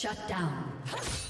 Shut down.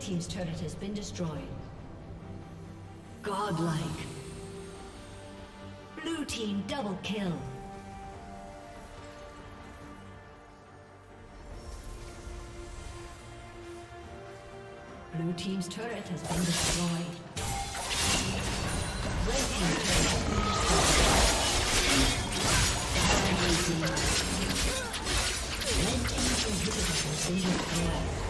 Team's turret has been destroyed. Godlike. Blue Team double kill. Blue Team's turret has been destroyed. Red Team's turret has been destroyed. Red Team's inhibitor has been destroyed.